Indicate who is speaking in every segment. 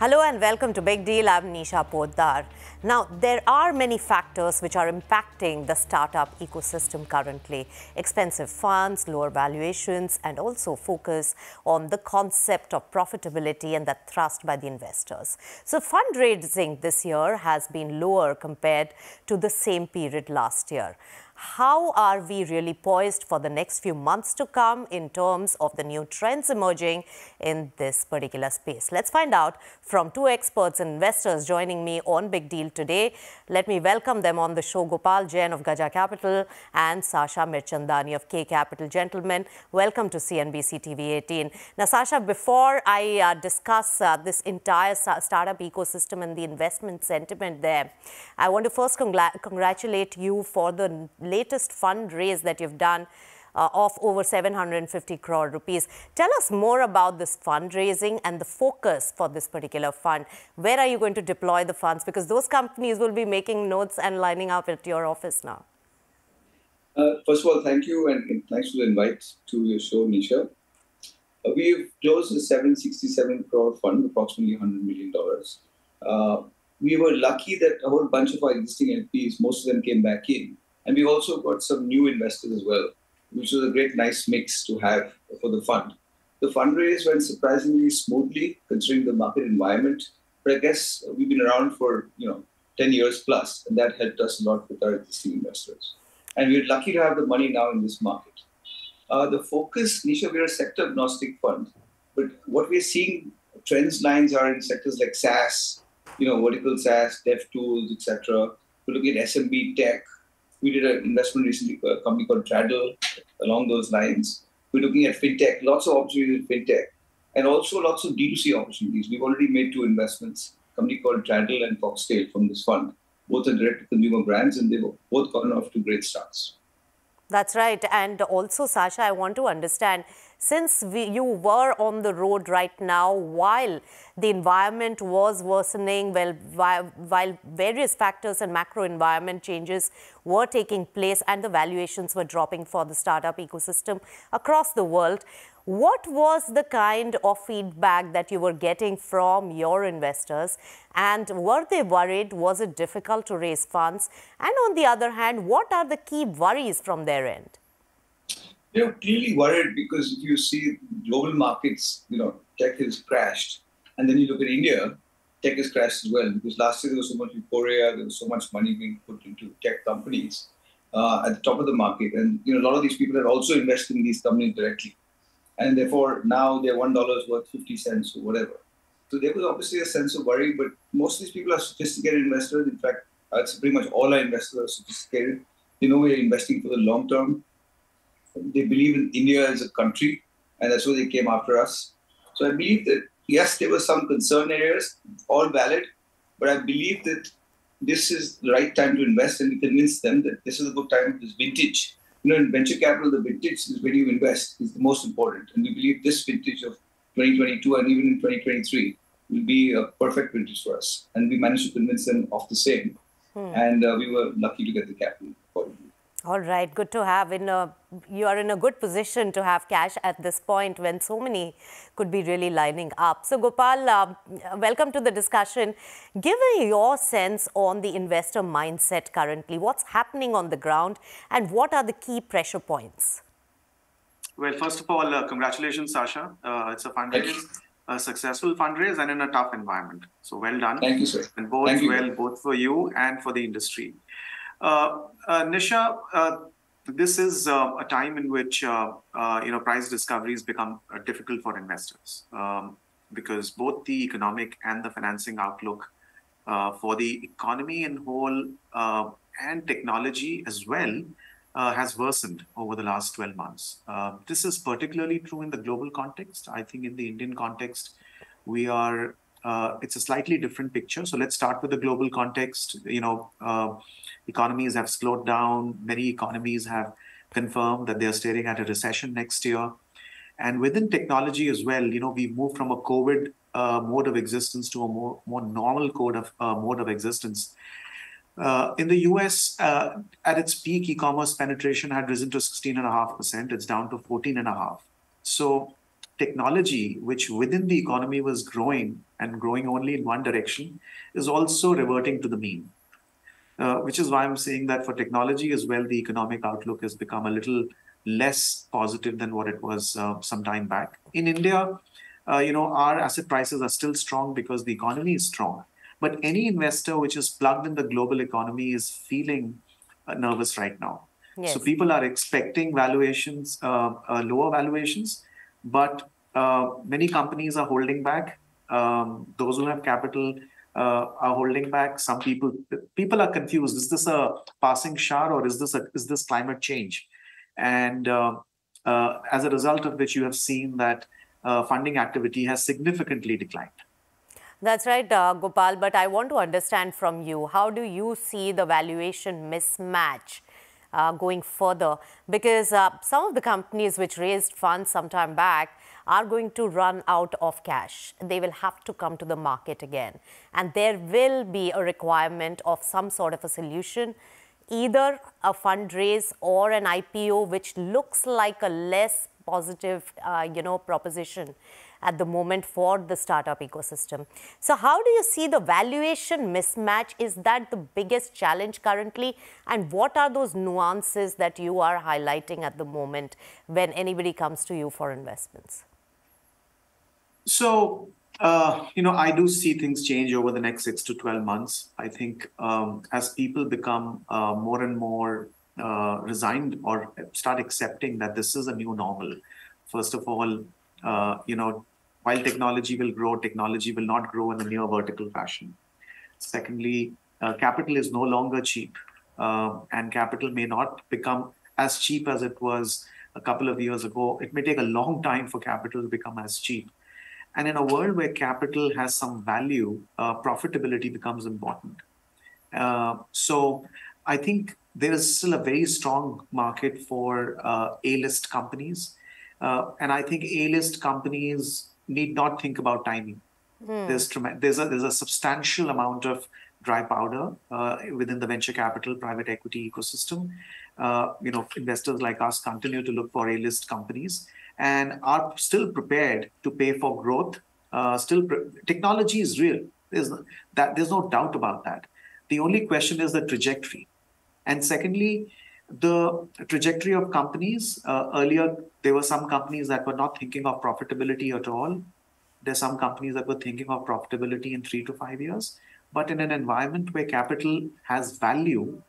Speaker 1: Hello and welcome to Big Deal. I'm Nisha Poddar. Now, there are many factors which are impacting the startup ecosystem currently. Expensive funds, lower valuations, and also focus on the concept of profitability and that thrust by the investors. So, fundraising this year has been lower compared to the same period last year how are we really poised for the next few months to come in terms of the new trends emerging in this particular space? Let's find out from two experts and investors joining me on Big Deal today. Let me welcome them on the show, Gopal Jain of Gaja Capital and Sasha Mirchandani of Kae Capital. Gentlemen, welcome to CNBC TV 18. Now, Sasha, before I uh, discuss uh, this entire startup ecosystem and the investment sentiment there, I want to first congr congratulate you for the latest fundraise that you've done uh, of over 750 crore rupees. Tell us more about this fundraising and the focus for this particular fund. Where are you going to deploy the funds? Because those companies will be making notes and lining up at your office now.
Speaker 2: Uh, first of all, thank you and thanks for the invite to your show, Nisha. Uh, we've closed a 767 crore fund, approximately $100 million. Uh, we were lucky that a whole bunch of our existing LPs, most of them came back in. And we also got some new investors as well, which was a great, nice mix to have for the fund. The fundraise went surprisingly smoothly considering the market environment. But I guess we've been around for you know 10 years plus, and that helped us a lot with our existing investors. And we're lucky to have the money now in this market. Uh, the focus, Nisha, we're a sector agnostic fund, but what we're seeing trends lines are in sectors like SaaS, you know, vertical SaaS, dev tools, etc. We're looking at SMB tech, we did an investment recently a company called Traddle along those lines. We're looking at fintech, lots of opportunities in fintech, and also lots of D2C opportunities. We've already made two investments, a company called Traddle and Foxtale from this fund. Both are direct to consumer brands, and they've both gotten off to great starts.
Speaker 1: That's right. And also, Sasha, I want to understand since we, you were on the road right now while the environment was worsening, well, while, while various factors and macro environment changes were taking place and the valuations were dropping for the startup ecosystem across the world, what was the kind of feedback that you were getting from your investors? And were they worried? Was it difficult to raise funds? And on the other hand, what are the key worries from their end?
Speaker 2: They're clearly worried because if you see global markets, you know, tech has crashed. And then you look at India, tech has crashed as well because last year there was so much euphoria, there was so much money being put into tech companies uh, at the top of the market. And, you know, a lot of these people had also invested in these companies directly. And therefore, now their $1 is worth 50 cents or whatever. So there was obviously a sense of worry, but most of these people are sophisticated investors. In fact, it's pretty much all our investors are sophisticated. They know we're investing for the long term they believe in India as a country, and that's why they came after us. So I believe that yes, there were some concern areas, all valid, but I believe that this is the right time to invest, and convince them that this is a good time. This vintage, you know, in venture capital, the vintage is when you invest is the most important, and we believe this vintage of 2022 and even in 2023 will be a perfect vintage for us. And we managed to convince them of the same, hmm. and uh, we were lucky to get the capital.
Speaker 1: All right, good to have. In a, you are in a good position to have cash at this point when so many could be really lining up. So, Gopal, uh, welcome to the discussion. Give me your sense on the investor mindset currently. What's happening on the ground, and what are the key pressure points?
Speaker 3: Well, first of all, uh, congratulations, Sasha. Uh, it's a fundraise, a successful fundraise, and in a tough environment. So, well done.
Speaker 2: Thank you, sir.
Speaker 3: And both well, both for you and for the industry. Uh, uh, Nisha, uh, this is a time in which you know price discoveries become difficult for investors um, because both the economic and the financing outlook for the economy in whole and technology as well uh, has worsened over the last 12 months. Uh, this is particularly true in the global context. I think in the Indian context, we are, uh, it's a slightly different picture. So let's start with the global context. You know, economies have slowed down. Many economies have confirmed that they're staring at a recession next year. And within technology as well, you know, we moved from a COVID uh, mode of existence to a more, more normal code of uh, mode of existence. Uh, in the US, uh, at its peak, e-commerce penetration had risen to 16.5%. It's down to 14.5. So technology, which within the economy was growing and growing only in one direction, is also reverting to the mean. Uh, which is why I'm saying that for technology as well, the economic outlook has become a little less positive than what it was uh, some time back. In India, uh, you know, our asset prices are still strong because the economy is strong. But any investor which is plugged in the global economy is feeling uh, nervous right now. Yes. So people are expecting valuations, uh, uh, lower valuations, but uh, many companies are holding back. Um, those who have capital uh, are holding back. Some people people are confused. Is this a passing shower or is this a, is this climate change? And uh, as a result of which, you have seen that funding activity has significantly declined.
Speaker 1: That's right, uh, Gopal. But I want to understand from you how do you see the valuation mismatch uh, going further? Because uh, some of the companies which raised funds some time back are going to run out of cash. They will have to come to the market again. And there will be a requirement of some sort of a solution, either a fundraise or an IPO, which looks like a less positive, uh, you know, proposition at the moment for the startup ecosystem. So how do you see the valuation mismatch? Is that the biggest challenge currently? And what are those nuances that you are highlighting at the moment when anybody comes to you for investments?
Speaker 3: So, uh, you know, I do see things change over the next six to 12 months. I think um, as people become uh, more and more uh, resigned or start accepting that this is a new normal, first of all, uh, you know, while technology will grow, technology will not grow in a near vertical fashion. Secondly, uh, capital is no longer cheap, uh, and capital may not become as cheap as it was a couple of years ago. It may take a long time for capital to become as cheap. And in a world where capital has some value, uh, profitability becomes important. Uh, so I think there is still a very strong market for uh, A-list companies. Uh, and I think A-list companies need not think about timing. Mm. There's there's a there's a substantial amount of dry powder uh, within the venture capital private equity ecosystem. Uh, you know, investors like us continue to look for A-list companies and are still prepared to pay for growth. Uh, still, technology is real. There's that. There's no doubt about that. The only question is the trajectory. And secondly, the trajectory of companies. Uh, earlier, there were some companies that were not thinking of profitability at all. There's some companies that were thinking of profitability in three to five years. But in an environment where capital has value,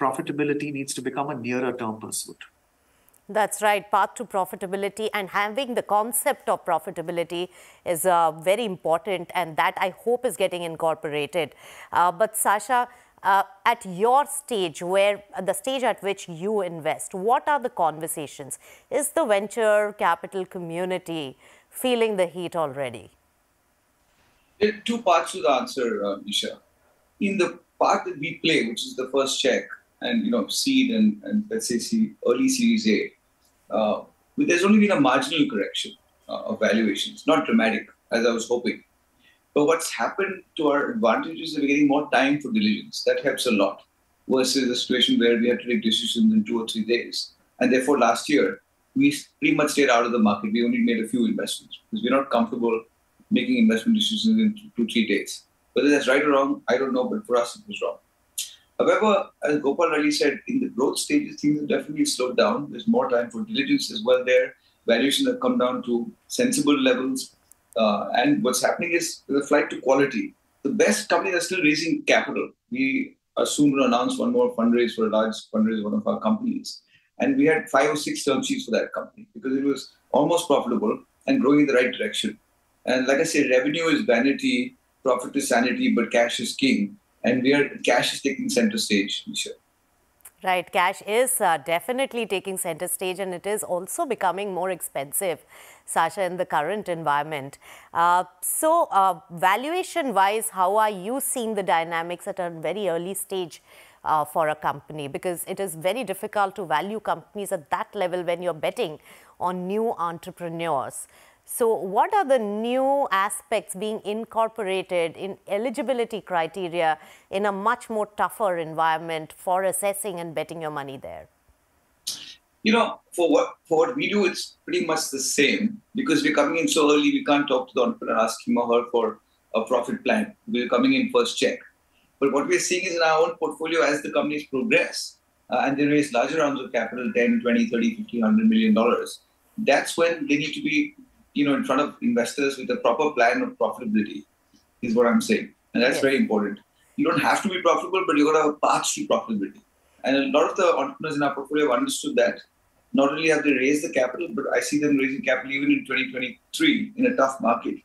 Speaker 3: profitability needs to become a nearer term pursuit.
Speaker 1: That's right. Path to profitability and having the concept of profitability is uh, very important, and that I hope is getting incorporated. Uh, but Sasha, uh, at your stage, where the stage at which you invest, what are the conversations? Is the venture capital community feeling the heat already?
Speaker 2: There are two parts to the answer, uh, Nisha. In the part that we play, which is the first check, and you know, seed and, and let's say see early Series A, uh, there's only been a marginal correction uh, of valuations, not dramatic as I was hoping. But what's happened to our advantage is that we're getting more time for diligence. That helps a lot versus a situation where we have to take decisions in two or three days. And therefore, last year, we pretty much stayed out of the market. We only made a few investments because we're not comfortable making investment decisions in two, three days. Whether that's right or wrong, I don't know, but for us, it was wrong. However, as Gopal already said, in the growth stages, things have definitely slowed down. There's more time for diligence as well there. Valuations have come down to sensible levels. Uh, and what's happening is the flight to quality. The best companies are still raising capital. We are soon to announce one more fundraise for a large fundraise, one of our companies. And we had five or six term sheets for that company because it was almost profitable and growing in the right direction. And like I said, revenue is vanity, profit is sanity, but cash is king. And we are cash is taking center stage.
Speaker 1: Right, cash is uh, definitely taking center stage and it is also becoming more expensive, Sasha, in the current environment. Uh, so, uh, valuation wise, how are you seeing the dynamics at a very early stage uh, for a company? Because it is very difficult to value companies at that level when you're betting on new entrepreneurs. So what are the new aspects being incorporated in eligibility criteria in a much more tougher environment for assessing and betting your money there?
Speaker 2: You know, for what for what we do, it's pretty much the same because we're coming in so early. We can't talk to the entrepreneur, ask him or her for a profit plan. We're coming in first check. But what we're seeing is in our own portfolio as the companies progress uh, and they raise larger rounds of capital 10, 20, 30, 50, 100 million dollars, that's when they need to be you know, in front of investors with a proper plan of profitability, is what I'm saying. And that's yes. very important. You don't have to be profitable, but you've got to have a path to profitability. And a lot of the entrepreneurs in our portfolio have understood that. Not only have they raised the capital, but I see them raising capital even in 2023 in a tough market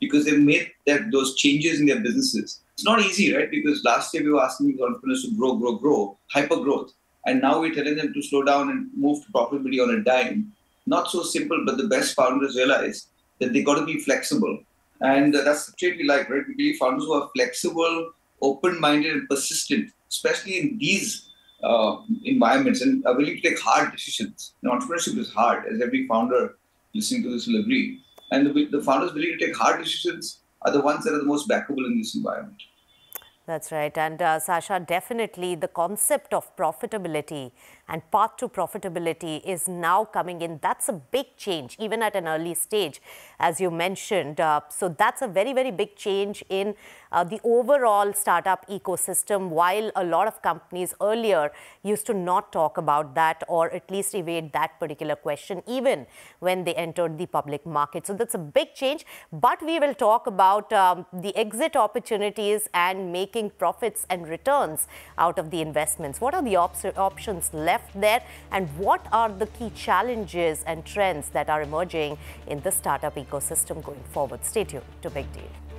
Speaker 2: because they've made that those changes in their businesses. It's not easy, right? Because last year we were asking these entrepreneurs to grow, grow, grow, hyper growth. And now we're telling them to slow down and move to profitability on a dime. Not so simple, but the best founders realize that they got to be flexible. And that's the trait we like, right? We believe founders who are flexible, open minded, and persistent, especially in these uh, environments and are willing to take hard decisions. You know, entrepreneurship is hard, as every founder listening to this will agree. And the, the founders willing to take hard decisions are the ones that are the most backable in this environment.
Speaker 1: That's right. And uh, Sasha, definitely the concept of profitability and path to profitability is now coming in. That's a big change, even at an early stage, as you mentioned. Uh, so that's a very, very big change in uh, the overall startup ecosystem, while a lot of companies earlier used to not talk about that or at least evade that particular question, even when they entered the public market. So that's a big change. But we will talk about um, the exit opportunities and making profits and returns out of the investments. What are the op options left there? And what are the key challenges and trends that are emerging in the startup ecosystem going forward? Stay tuned to Big Deal.